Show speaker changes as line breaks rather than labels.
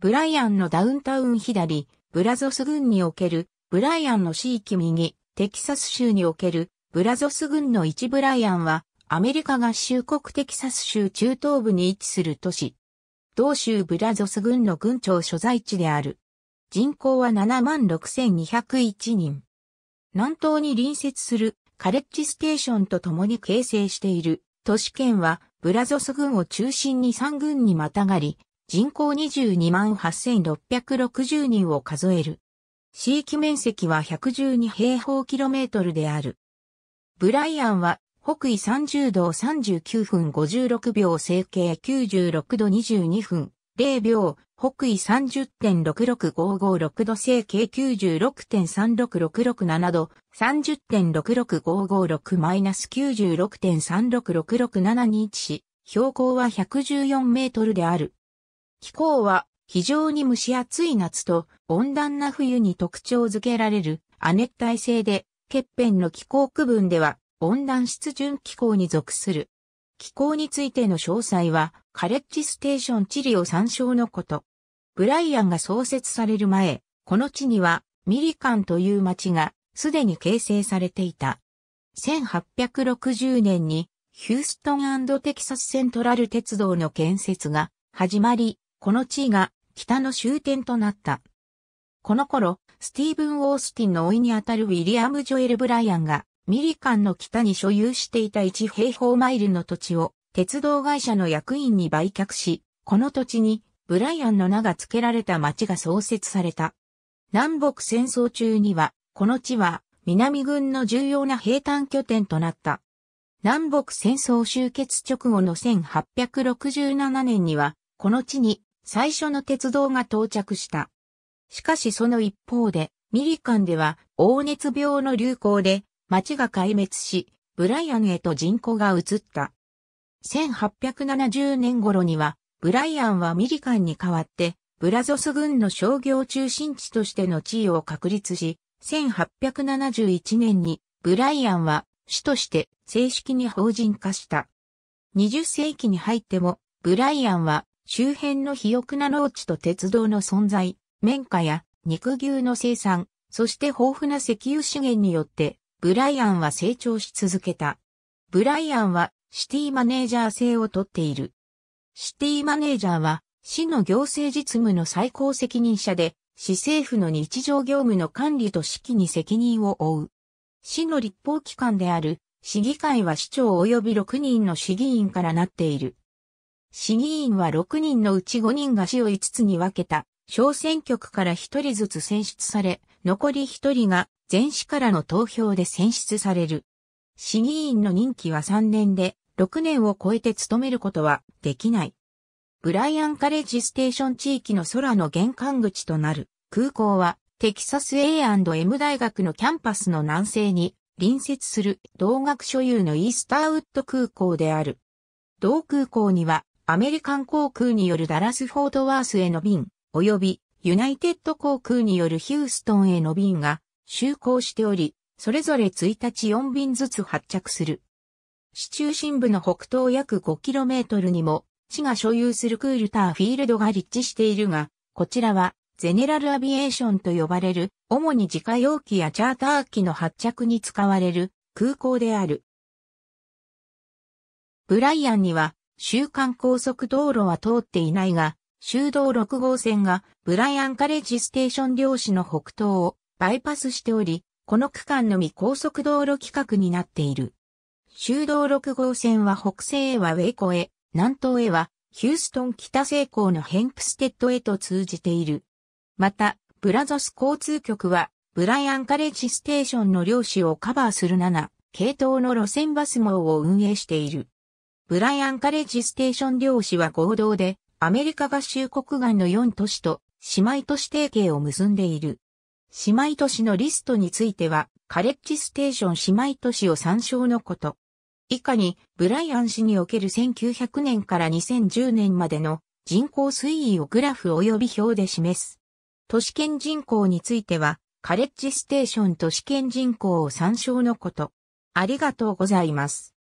ブライアンのダウンタウン左、ブラゾス郡における、ブライアンの地域右、テキサス州における、ブラゾス郡の1ブライアンは、アメリカ合衆国テキサス州中東部に位置する都市。同州ブラゾス郡の郡庁所在地である。人口は76,201人。南東に隣接するカレッジステーションと共に形成している都市圏はブラゾス郡を中心に3郡にまたがり、人口22万8660人を数える。地域面積は112平方キロメートルである。ブライアンは北緯30度39分56秒整形96度22分0秒北緯30.66556度整形96.36667度、30.66556-96.3666721標高は114メートルである。気候は非常に蒸し暑い夏と温暖な冬に特徴づけられる亜熱帯性で、欠片の気候区分では温暖湿潤気候に属する。気候についての詳細はカレッジステーション地理を参照のこと。ブライアンが創設される前、この地にはミリカンという町がすでに形成されていた。1860年にヒューストンテキサスセントラル鉄道の建設が始まり、この地が北の終点となった。この頃、スティーブン・オースティンの甥にあたるウィリアム・ジョエル・ブライアンがミリカンの北に所有していた1平方マイルの土地を鉄道会社の役員に売却し、この土地にブライアンの名が付けられた町が創設された。南北戦争中には、この地は南軍の重要な兵站拠点となった。南北戦争終結直後の1867年には、この地に最初の鉄道が到着した。しかしその一方で、ミリカンでは黄熱病の流行で町が壊滅し、ブライアンへと人口が移った。1870年頃にはブライアンはミリカンに代わって、ブラゾス軍の商業中心地としての地位を確立し、1871年にブライアンは市として正式に法人化した。20世紀に入っても、ブライアンは周辺の肥沃な農地と鉄道の存在、綿花や肉牛の生産、そして豊富な石油資源によって、ブライアンは成長し続けた。ブライアンはシティマネージャー制をとっている。シティマネージャーは、市の行政実務の最高責任者で、市政府の日常業務の管理と指揮に責任を負う。市の立法機関である、市議会は市長及び6人の市議員からなっている。市議員は6人のうち5人が市を5つに分けた、小選挙区から1人ずつ選出され、残り1人が全市からの投票で選出される。市議員の任期は3年で、6年を超えて務めることはできない。ブライアンカレッジステーション地域の空の玄関口となる空港はテキサス A&M 大学のキャンパスの南西に隣接する同学所有のイースターウッド空港である。同空港にはアメリカン航空によるダラス・フォートワースへの便、及びユナイテッド航空によるヒューストンへの便が就航しており、それぞれ1日4便ずつ発着する。市中心部の北東約 5km にも、市が所有するクールターフィールドが立地しているが、こちらは、ゼネラルアビエーションと呼ばれる、主に自家用機やチャーター機の発着に使われる空港である。ブライアンには、州間高速道路は通っていないが、州道6号線がブライアンカレッジステーション両市の北東をバイパスしており、この区間のみ高速道路規格になっている。州道6号線は北西へはウェイコへ、南東へはヒューストン北西郊のヘンプステッドへと通じている。また、ブラゾス交通局は、ブライアンカレッジステーションの両市をカバーする7、系統の路線バス網を運営している。ブライアンカレッジステーション漁師は合同で、アメリカ合衆国外の4都市と姉妹都市提携を結んでいる。姉妹都市のリストについては、カレッジステーション姉妹都市を参照のこと。以下に、ブライアン氏における1900年から2010年までの人口推移をグラフ及び表で示す。都市圏人口については、カレッジステーション都市圏人口を参照のこと。ありがとうございます。